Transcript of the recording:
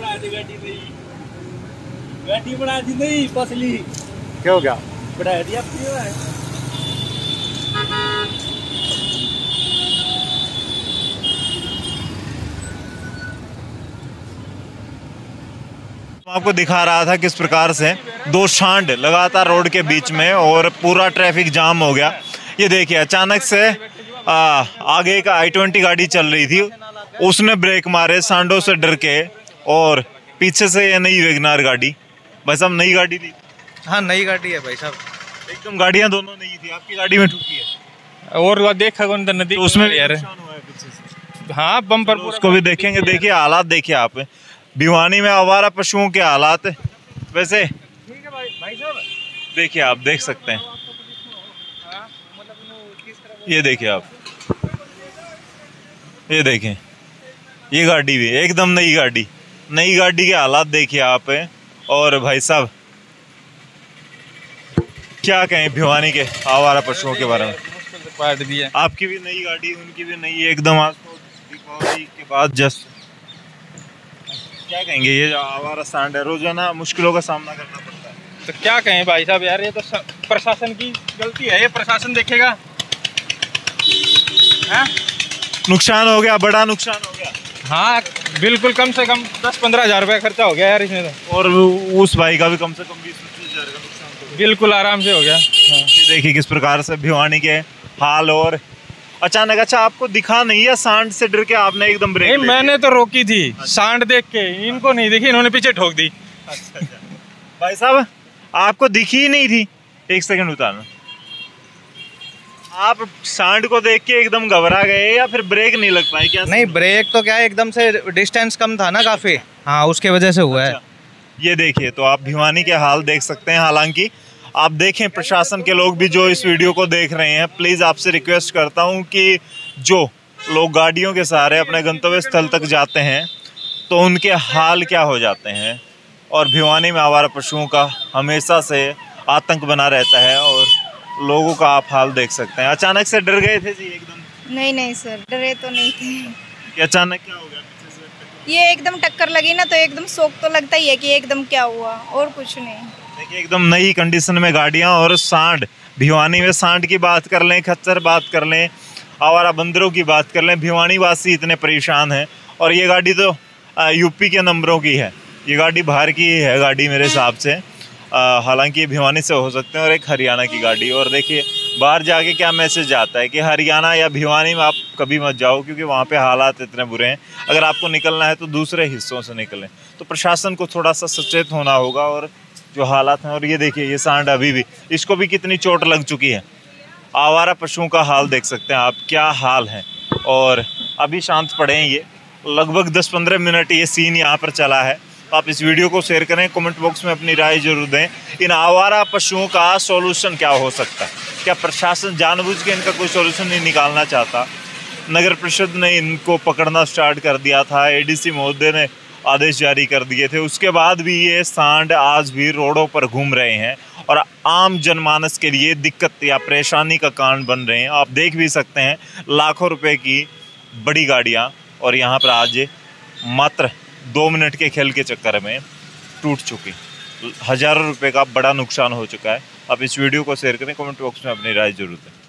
बना दी गाड़ी नहीं गाड़ी बना दी नहीं पसली क्या हो गया बढ़ा दिया क्यों है आपको दिखा रहा था किस प्रकार से दो शांड लगातार रोड के बीच में और पूरा ट्रैफ़िक जाम हो गया। ये देखिए अचानक से आ, आगे का आई ट्वेंटी गाड़ी चल रही थी। उसने ब्रेक मारे सांडों से डर के और पीछे से ये नई वेगनार गाड़ी। भाई साहब नई गाड़ी थी हाँ नई गाड़ी है भाई साहब। एकदम गाड़ियाँ दोनों नई थी आपकी गाड़ी में ठुकी है। और वो देखा कौन तो नदी तो उसमें भी यार। है हाँ बम्पर चलो उसको भी देखेंगे देखिए हालात देखिए आप। भिवानी में आवारा पशुओं के हालात वैसे। देखिए आप देख सकते हैं। ये देखिए आप। ये देखें। ये गाड़ी भी एकदम नई गाड़ी। नई गाड़ी के हालात देखिए आप और भाई साहब क्या कहें भिवानी के आवारा पशुओं के बारे में? भी है आपकी भी नई गाड़ी उनकी भी नई एकदम आज तो दीपावली के बाद जस्ट। क्या कहेंगे ये आवारा सांड है रोज़ाना मुश्किलों का सामना करना पड़ता है। तो क्या कहें भाई साहब यार ये तो प्रशासन की गलती है ये प्रशासन देखेगा। हाँ? नुकसान हो गया बड़ा नुकसान हो गया। हाँ बिल्कुल कम से कम दस पंद्रह हज़ार रुपया खर्चा हो गया यार इसमें तो। और उस भाई का भी कम से कम बीस पच्चीस हज़ार का नुकसान तो बिल्कुल आराम से हो गया। हाँ। देखिए किस प्रकार से भिवानी के हाल और अचानक अच्छा आपको दिखा नहीं है सांड से डर के आपने एकदम ब्रेक नहीं मैंने तो रोकी थी सांड देख के इनको नहीं देखी इन्होंने पीछे ठोक दी। अच्छा, अच्छा। भाई साहब आपको दिखी ही नहीं थी। एक सेकंड उतारना। आप सांड को देख के एकदम घबरा गए या फिर ब्रेक नहीं लग पाए क्या नहीं ब्रेक तो क्या है एकदम से डिस्टेंस कम था ना काफ़ी। हाँ उसके वजह से हुआ है। अच्छा, ये देखिए तो आप भिवानी के हाल देख सकते हैं हालाँकि आप देखें प्रशासन के लोग भी जो इस वीडियो को देख रहे हैं प्लीज़ आपसे रिक्वेस्ट करता हूँ कि जो लोग गाड़ियों के सहारे अपने गंतव्य स्थल तक जाते हैं तो उनके हाल क्या हो जाते हैं? और भिवानी में आवारा पशुओं का हमेशा से आतंक बना रहता है और लोगों का आप हाल देख सकते हैं। अचानक से डर गए थे जी एकदम? नहीं नहीं सर डरे तो नहीं थे। कि अचानक क्या हो गया? ये एकदम टक्कर लगी ना तो एकदम शौक तो लगता ही है कि एकदम क्या हुआ और कुछ नहीं। देखिए एकदम नई कंडीशन में गाड़ियाँ और सांड भिवानी में सांड की बात कर लें खच्चर बात कर लें आवारा बंदरों की बात कर लें भिवानी वासी इतने परेशान हैं और ये गाड़ी तो यूपी के नंबरों की है। ये गाड़ी बाहर की ही है गाड़ी मेरे हिसाब से। हालाँकि भिवानी से हो सकते हैं और एक हरियाणा की गाड़ी। और देखिए, बाहर जाके क्या मैसेज आता है कि हरियाणा या भिवानी में आप कभी मत जाओ क्योंकि वहाँ पे हालात इतने बुरे हैं। अगर आपको निकलना है तो दूसरे हिस्सों से निकलें। तो प्रशासन को थोड़ा सा सचेत होना होगा और जो हालात हैं, और ये देखिए, ये सांड अभी भी, इसको भी कितनी चोट लग चुकी है। आवारा पशुओं का हाल देख सकते हैं आप, क्या हाल है। और अभी शांत पड़े हैं ये। लगभग 10-15 मिनट ये सीन यहाँ पर चला है। आप इस वीडियो को शेयर करें, कमेंट बॉक्स में अपनी राय ज़रूर दें। इन आवारा पशुओं का सॉल्यूशन क्या हो सकता है? क्या प्रशासन जानबूझ के इनका कोई सॉल्यूशन नहीं निकालना चाहता? नगर परिषद ने इनको पकड़ना स्टार्ट कर दिया था एडीसी महोदय ने आदेश जारी कर दिए थे। उसके बाद भी ये सांड आज भी रोडों पर घूम रहे हैं और आम जनमानस के लिए दिक्कत या परेशानी का कारण बन रहे हैं। आप देख भी सकते हैं, लाखों रुपए की बड़ी गाड़ियाँ और यहाँ पर आज मात्र दो मिनट के खेल के चक्कर में टूट चुकी। हज़ारों रुपए का बड़ा नुकसान हो चुका है। आप इस वीडियो को शेयर करें, कमेंट बॉक्स में अपनी राय ज़रूर दें।